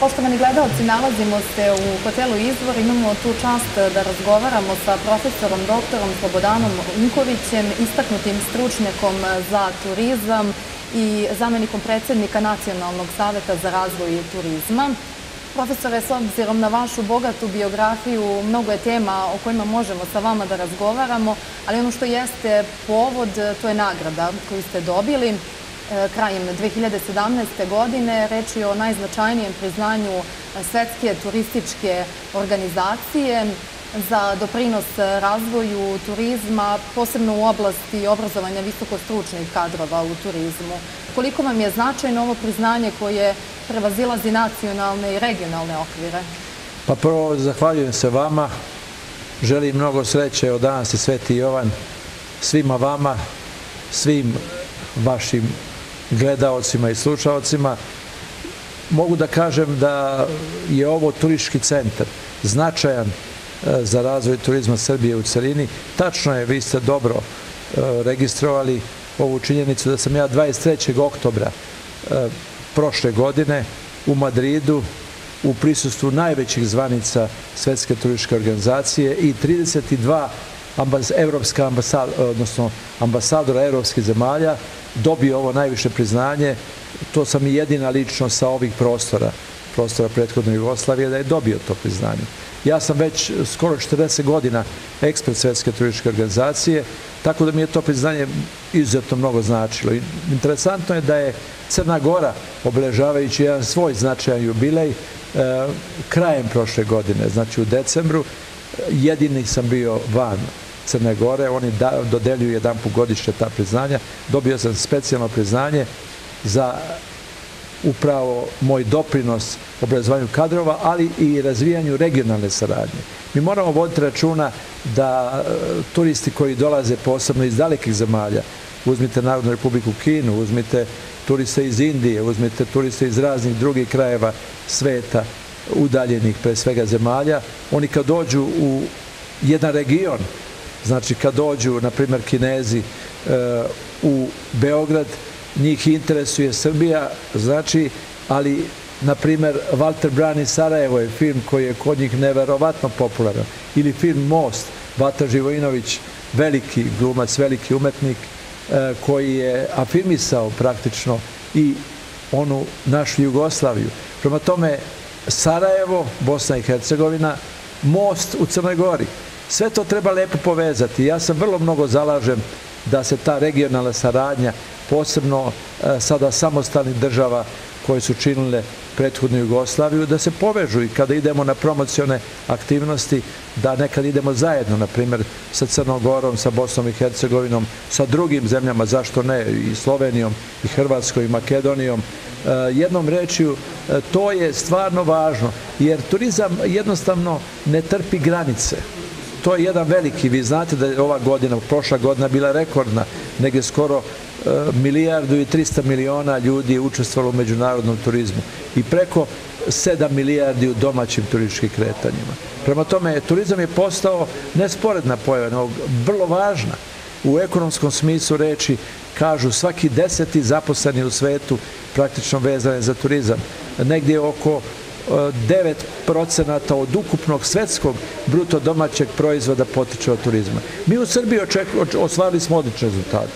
Poštovani gledalci, nalazimo se u hotelu Izvor. Imamo tu čast da razgovaramo sa profesorom doktorom Slobodanom Unkovićem, istaknutim stručnjakom za turizam i zamenikom predsjednika Nacionalnog savjeta za razvoj turizma. Profesore, s obzirom na vašu bogatu biografiju, mnogo je tema o kojima možemo sa vama da razgovaramo, ali ono što jeste povod, to je nagrada koju ste dobili. E, krajem 2017. godine. Reč je o najznačajnijem priznanju Svetske turističke organizacije za doprinos razvoju turizma, posebno u oblasti obrazovanja visokostručnih kadrova u turizmu. Koliko vam je značajno ovo priznanje koje prevazilazi nacionalne i regionalne okvire? Pa prvo, zahvaljujem se vama. Želim mnogo sreće od danas i Sveti Jovan svima vama, svim vašim gledaocima i slušaocima, Mogu da kažem da je ovo turistički centar značajan e, za razvoj turizma Srbije u celini. Tačno je, vi ste dobro e, registrovali ovu činjenicu da sam ja 23. oktobra e, prošle godine u Madridu u prisustvu najvećih zvanica Svetske turističke organizacije i 32 ambas, evropska ambasadora evropskih zemalja dobio ovo najviše priznanje. To sam i jedina ličnost sa ovih prostora, prostora prethodne Jugoslavije, da je dobio to priznanje. Ja sam već skoro 40 godina ekspert Svetske turističke organizacije, tako da mi je to priznanje izuzetno mnogo značilo. Interesantno je da je Crna Gora, obeležavajući jedan svoj značajan jubilej, e, krajem prošle godine, znači u decembru, jedini sam bio van Crne Gore, oni dodeljuju jedan put godišnje ta priznanja. Dobio sam specijalno priznanje za upravo moj doprinos obrazovanju kadrova, ali i razvijanju regionalne saradnje. Mi moramo voditi računa da e, turisti koji dolaze posebno iz dalekih zemalja, uzmite Narodnu republiku Kinu, uzmite turiste iz Indije, uzmite turiste iz raznih drugih krajeva sveta, udaljenih pre svega zemalja, oni kad dođu u jedan region, Znači, kad dođu, na primjer, kinezi eh, u Beograd, njih interesuje Srbija, znači, ali, na primjer, Walter Brani Sarajevo je film koji je kod njih neverovatno popularan. Ili film Most, Vata Živojinović, veliki glumac, veliki umetnik, eh, koji je afirmisao praktično i onu našu Jugoslaviju. Prema tome, Sarajevo, Bosna i Hercegovina, Most u Crnoj Gori. Sve to treba lepo povezati. Ja sam vrlo mnogo zalažem da se ta regionalna saradnja, posebno e, sada samostalnih država koje su činile prethodnu Jugoslaviju, da se povežu i kada idemo na promocione aktivnosti, da nekad idemo zajedno, na primjer, sa Crnogorom, sa Bosnom i Hercegovinom, sa drugim zemljama, zašto ne, i Slovenijom, i Hrvatskoj, i Makedonijom. E, jednom rečju, e, to je stvarno važno, jer turizam jednostavno ne trpi granice to je jedan veliki, vi znate da je ova godina, prošla godina bila rekordna, negdje skoro e, milijardu i 300 miliona ljudi je učestvalo u međunarodnom turizmu i preko 7 milijardi u domaćim turističkim kretanjima. Prema tome, turizam je postao nesporedna pojava, nego vrlo važna. U ekonomskom smislu reči kažu svaki deseti zaposleni u svetu praktično vezane za turizam. Negdje oko 9 procenata od ukupnog svetskog bruto domaćeg proizvoda potiče od turizma. Mi u Srbiji osvarili smo odlične rezultate.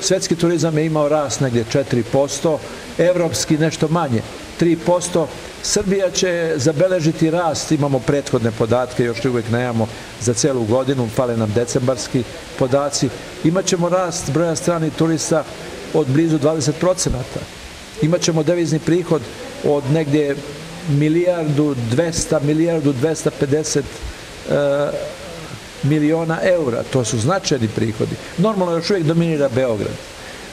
Svetski turizam je imao rast negdje 4%, evropski nešto manje, 3%. Srbija će zabeležiti rast, imamo prethodne podatke, još uvijek nemamo za celu godinu, fale nam decembarski podaci. Imaćemo rast broja stranih turista od blizu 20%. Imaćemo devizni prihod od negdje milijardu 200, milijardu 250 e, miliona eura. To su značajni prihodi. Normalno još uvijek dominira Beograd.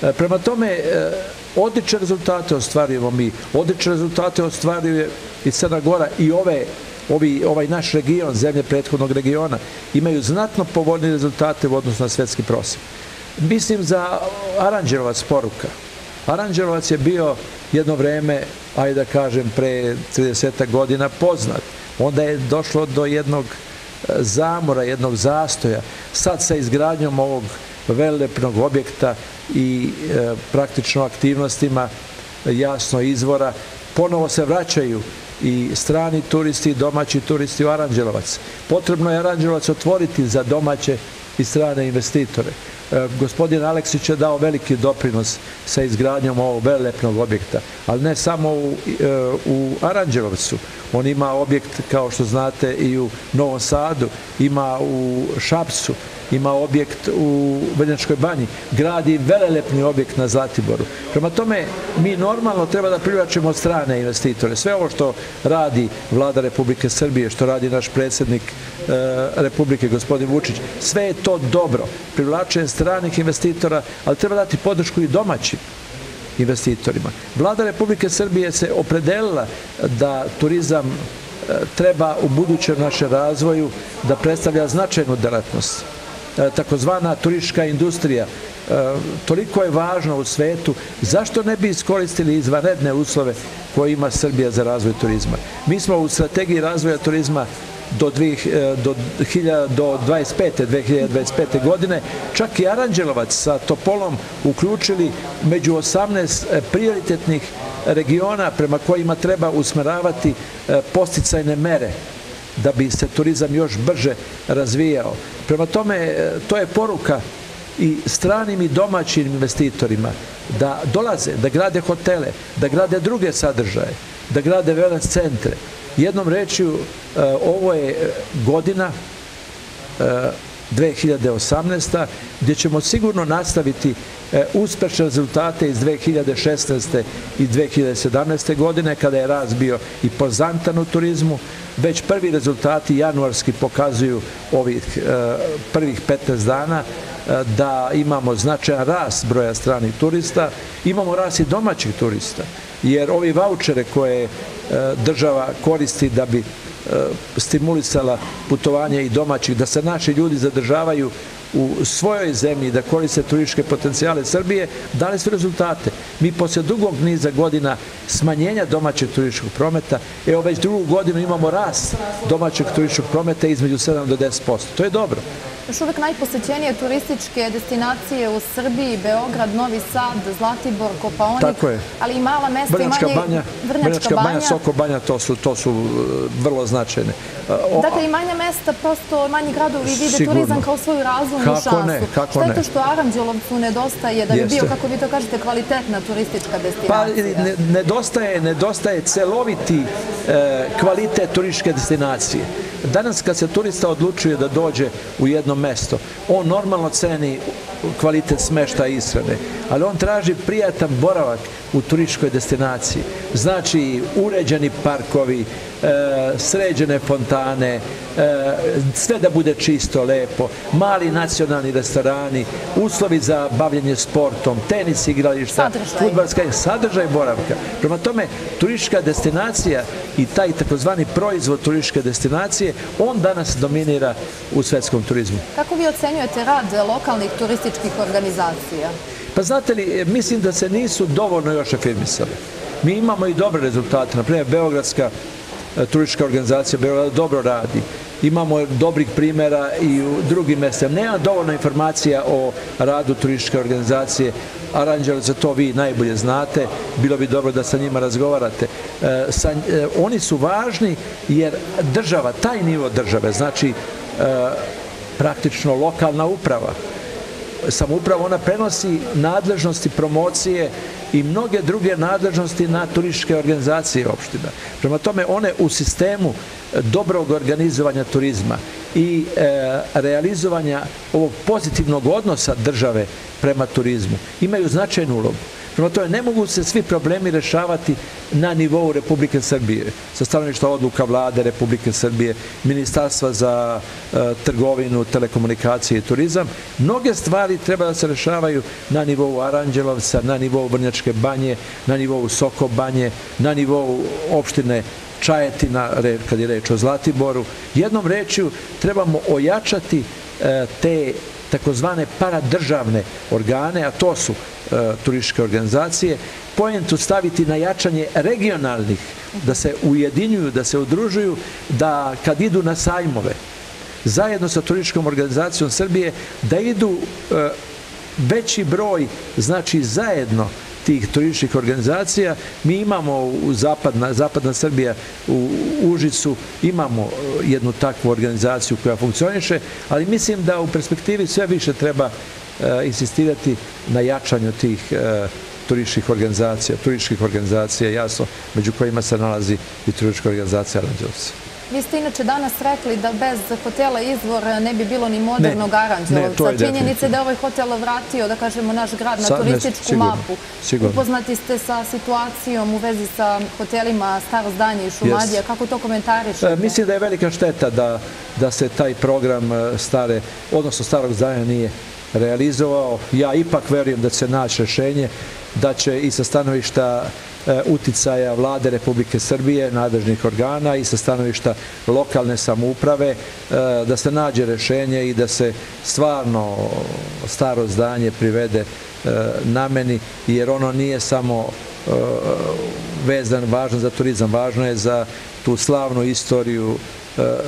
E, prema tome, e, odlične rezultate ostvarujemo mi. Odlične rezultate ostvaruje i Crna Gora i ove Ovi, ovaj naš region, zemlje prethodnog regiona, imaju znatno povoljne rezultate u odnosu na svetski prosjek. Mislim za Aranđerovac poruka. Aranđerovac je bio jedno vreme, ajde da kažem, pre 30 godina poznat. Onda je došlo do jednog e, zamora, jednog zastoja. Sad sa izgradnjom ovog velepnog objekta i e, praktično aktivnostima jasno izvora, ponovo se vraćaju i strani turisti i domaći turisti u Aranđelovac. Potrebno je Aranđelovac otvoriti za domaće i strane investitore. E, gospodin Aleksić je dao veliki doprinos sa izgradnjom ovog velelepnog objekta, ali ne samo u e, u Aranđelovcu. On ima objekt, kao što znate, i u Novom Sadu, ima u Šapsu, ima objekt u Vrnjačkoj banji, gradi velelepni objekt na Zlatiboru. Prema tome, mi normalno treba da privlačimo strane investitore. Sve ovo što radi vlada Republike Srbije, što radi naš predsjednik e, Republike, gospodin Vučić, sve je to dobro. Privlačenje stranih investitora, ali treba dati podršku i domaćim investitorima. Vlada Republike Srbije se opredelila da turizam e, treba u budućem našem razvoju da predstavlja značajnu delatnost. E, takozvana turistička industrija. E, toliko je važno u svetu. Zašto ne bi iskoristili izvanredne uslove koje ima Srbija za razvoj turizma? Mi smo u strategiji razvoja turizma do dvih, e, do, do 25. 2025. godine, čak i Aranđelovac sa Topolom uključili među 18 prioritetnih regiona prema kojima treba usmeravati posticajne mere da bi se turizam još brže razvijao. Prema tome, e, to je poruka i stranim i domaćim investitorima da dolaze, da grade hotele, da grade druge sadržaje, da grade wellness centre. Jednom rečju, e, ovo je godina e, 2018. Gdje ćemo sigurno nastaviti uspešne rezultate iz 2016. i 2017. godine kada je razbio i pozantan u turizmu, već prvi rezultati januarski pokazuju ovih eh, prvih 15 dana eh, da imamo značajan rast broja stranih turista, imamo rast i domaćih turista, jer ovi vouchere koje eh, država koristi da bi stimulisala putovanje i domaćih, da se naši ljudi zadržavaju u svojoj zemlji da koriste turističke potencijale Srbije, dali su rezultate. Mi poslije dugog niza godina smanjenja domaćeg turističkog prometa, evo već drugu godinu imamo rast domaćeg turističkog prometa između 7 do 10%. To je dobro još uvek najposećenije turističke destinacije u Srbiji, Beograd, Novi Sad, Zlatibor, Kopaonik, ali i mala mesta i manje... Banja, Vrnjačka banja, Soko banja, to su, to su uh, vrlo značajne. O, dakle, i manje mesta, prosto manji gradovi vide sigurno. turizam kao svoju razumnu kako šansu. Ne, kako Što je to što Aranđelovcu nedostaje da bi Jeste. bio, kako vi to kažete, kvalitetna turistička destinacija? Pa, ne, nedostaje, nedostaje celoviti e, kvalitet turističke destinacije. Danas kad se turista odlučuje da dođe u jedno mesto, on normalno ceni kvalitet smešta i ishrane, ali on traži prijatan boravak u turističkoj destinaciji. Znači, uređeni parkovi, sređene fontane, e, sve da bude čisto, lepo, mali nacionalni restorani, uslovi za bavljanje sportom, tenis igrališta, futbalska i sadržaj boravka. Prema tome, turistička destinacija i taj takozvani proizvod turističke destinacije, on danas dominira u svetskom turizmu. Kako vi ocenjujete rad lokalnih turističkih organizacija? Pa znate li, mislim da se nisu dovoljno još afirmisali. Mi imamo i dobre rezultate. Naprimjer, Beogradska e, E, turistička organizacija Beograda dobro radi. Imamo dobrih primjera i u drugim mjestima. Nema dovoljno informacija o radu turističke organizacije. Aranđelice, to vi najbolje znate. Bilo bi dobro da sa njima razgovarate. E, e, oni su važni jer država, taj nivo države, znači e, praktično lokalna uprava, samouprava, ona prenosi nadležnosti promocije i mnoge druge nadležnosti na turističke organizacije opština. Prema tome, one u sistemu dobrog organizovanja turizma i e, realizovanja ovog pozitivnog odnosa države prema turizmu imaju značajnu ulogu. Prema tome, ne mogu se svi problemi rešavati na nivou Republike Srbije. Sastavljeništa odluka vlade Republike Srbije, Ministarstva za e, trgovinu, telekomunikacije i turizam. Mnoge stvari treba da se rešavaju na nivou Aranđelovca, na nivou Vrnjačke banje, na nivou Soko banje, na nivou opštine Čajetina, kad je reč o Zlatiboru. Jednom rečju trebamo ojačati e, te takozvane paradržavne organe, a to su e, turističke organizacije, pojentu staviti na jačanje regionalnih, da se ujedinjuju, da se udružuju, da kad idu na sajmove, zajedno sa turističkom organizacijom Srbije, da idu e, veći broj, znači zajedno, tih turističkih organizacija. Mi imamo u zapadna, zapadna Srbija u Užicu, imamo e, jednu takvu organizaciju koja funkcioniše, ali mislim da u perspektivi sve više treba e, insistirati na jačanju tih e, turističkih organizacija, turističkih organizacija, jasno, među kojima se nalazi i turistička organizacija Aranđelovca. Vi ste inače danas rekli da bez hotela Izvor ne bi bilo ni modernog Aranđelovca. Činjenice da je ovaj hotel vratio, da kažemo, naš grad na turističku mapu. Upoznati ste sa situacijom u vezi sa hotelima Staro zdanje i Šumadija. Kako to komentarišete? E, mislim da je velika šteta da se taj program e, stare, odnosno starog zdanja nije realizovao. Ja ipak verujem da će se naći rešenje, da će i sa stanovišta E, uticaja vlade Republike Srbije, nadležnih organa i sa stanovišta lokalne samouprave, e, da se nađe rešenje i da se stvarno staro zdanje privede e, nameni, jer ono nije samo vezan, važno za turizam, važno je za tu slavnu istoriju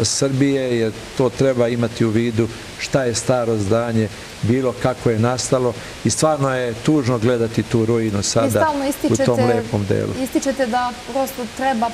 Srbije, jer to treba imati u vidu šta je staro zdanje, bilo kako je nastalo i stvarno je tužno gledati tu ruinu sada u tom lepom delu. Ističete da prosto treba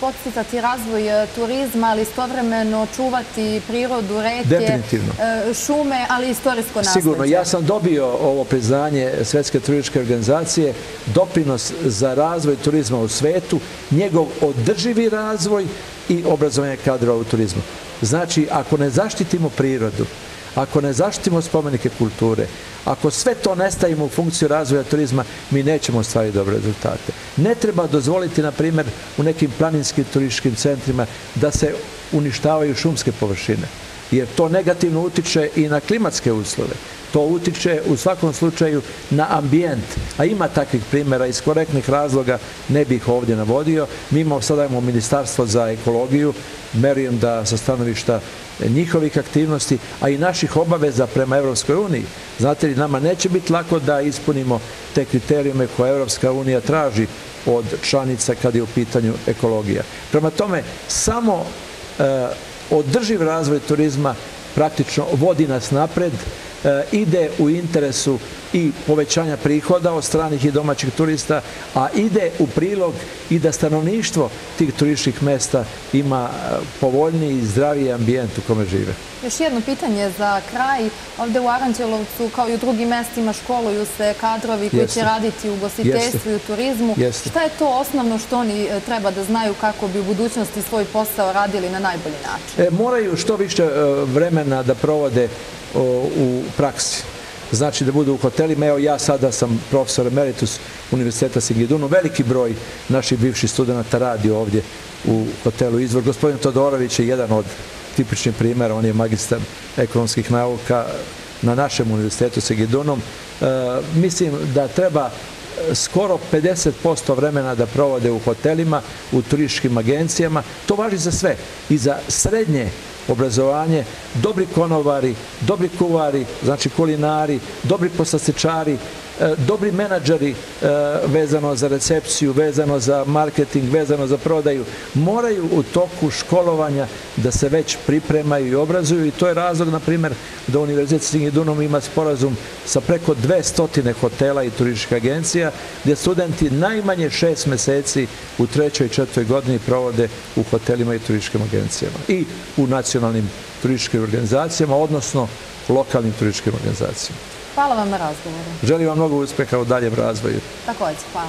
podsjetati razvoj e, turizma, ali istovremeno čuvati prirodu, reke, e, šume, ali istorijsko nasljeđe. Sigurno, ja sam dobio ovo priznanje Svetske turističke organizacije, doprinos za razvoj turizma u svetu, njegov održivi razvoj i obrazovanje kadrova u turizmu. Znači, ako ne zaštitimo prirodu, ako ne zaštitimo spomenike kulture, ako sve to ne stavimo u funkciju razvoja turizma, mi nećemo ostvariti dobre rezultate. Ne treba dozvoliti, na primjer, u nekim planinskim turističkim centrima da se uništavaju šumske površine, jer to negativno utiče i na klimatske uslove to utiče u svakom slučaju na ambijent. A ima takvih primjera iz korektnih razloga, ne bih ovdje navodio. Mi imamo sada imamo Ministarstvo za ekologiju, merujem da sa stanovišta njihovih aktivnosti, a i naših obaveza prema Evropskoj uniji. Znate li, nama neće biti lako da ispunimo te kriterijume koje Evropska unija traži od članica kad je u pitanju ekologija. Prema tome, samo e, održiv razvoj turizma praktično vodi nas napred, e, ide u interesu i povećanja prihoda od stranih i domaćih turista, a ide u prilog i da stanovništvo tih turističkih mesta ima e, povoljniji i zdraviji ambijent u kome žive. Još jedno pitanje za kraj. Ovde u Aranđelovcu, kao i u drugim mestima, školuju se kadrovi koji će raditi u gostiteljstvu i u turizmu. Šta je to osnovno što oni e, treba da znaju kako bi u budućnosti svoj posao radili na najbolji način? Moraju što više vremena da provode u praksi. Znači da budu u hotelima. Evo ja sada sam profesor emeritus Univerziteta Singidunu. Veliki broj naših bivših studenta radi ovdje u hotelu Izvor. Gospodin Todorović je jedan od tipičnih primjera. On je magistar ekonomskih nauka na našem Univerzitetu Singidunom. E, mislim da treba skoro 50% vremena da provode u hotelima, u turističkim agencijama. To važi za sve. I za srednje obrazovanje, dobri konovari, dobri kuvari, znači kulinari, dobri poslastičari, E, dobri menadžeri e, vezano za recepciju, vezano za marketing, vezano za prodaju, moraju u toku školovanja da se već pripremaju i obrazuju i to je razlog, na primjer, da Univerzit Stingi Dunom ima sporazum sa preko 200 hotela i turističkih agencija, gdje studenti najmanje šest meseci u trećoj i četvrtoj godini provode u hotelima i turističkim agencijama i u nacionalnim turističkim organizacijama, odnosno lokalnim turističkim organizacijama. Hvala vam na razgovoru. Želim vam mnogo uspeha u daljem razvoju. Također, hvala.